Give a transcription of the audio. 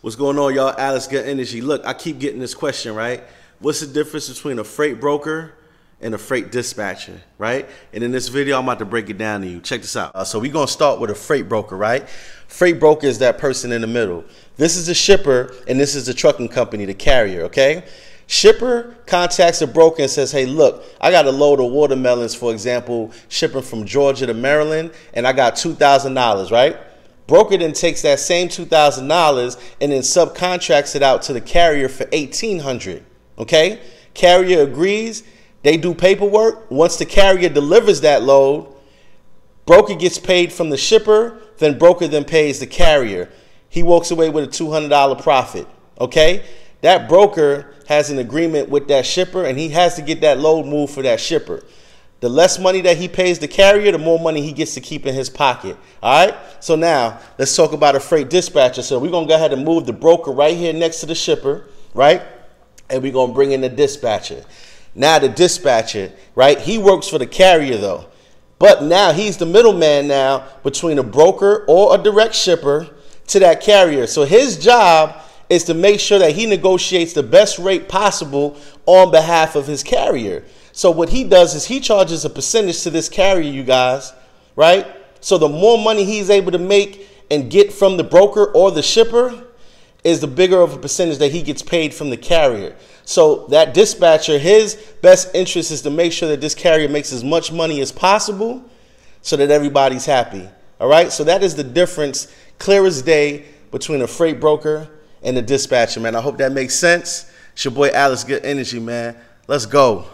What's going on, y'all? Alix Good Energy. Look, I keep getting this question, right? What's the difference between a freight broker and a freight dispatcher, right? And in this video, I'm about to break it down to you. Check this out. Uh, so we're gonna start with a freight broker, right? Freight broker is that person in the middle. This is the shipper, and this is the trucking company, the carrier, okay? Shipper contacts a broker and says, hey, look, I got a load of watermelons, for example, shipping from Georgia to Maryland, and I got $2,000, right? Broker then takes that same $2,000 and then subcontracts it out to the carrier for 1800 okay? Carrier agrees, they do paperwork. Once the carrier delivers that load, broker gets paid from the shipper, then broker then pays the carrier. He walks away with a $200 profit, okay? That broker has an agreement with that shipper and he has to get that load moved for that shipper. The less money that he pays the carrier, the more money he gets to keep in his pocket. All right? So now let's talk about a freight dispatcher. So we're going to go ahead and move the broker right here next to the shipper, right? And we're going to bring in the dispatcher. Now the dispatcher, right? He works for the carrier though. But now he's the middleman now between a broker or a direct shipper to that carrier. So his job is to make sure that he negotiates the best rate possible on behalf of his carrier. So what he does is he charges a percentage to this carrier, you guys, right? So the more money he's able to make and get from the broker or the shipper is the bigger of a percentage that he gets paid from the carrier. So that dispatcher, his best interest is to make sure that this carrier makes as much money as possible so that everybody's happy. All right? So that is the difference, clear as day, between a freight broker and a dispatcher, man. I hope that makes sense. It's your boy Alix Good Energy, man. Let's go.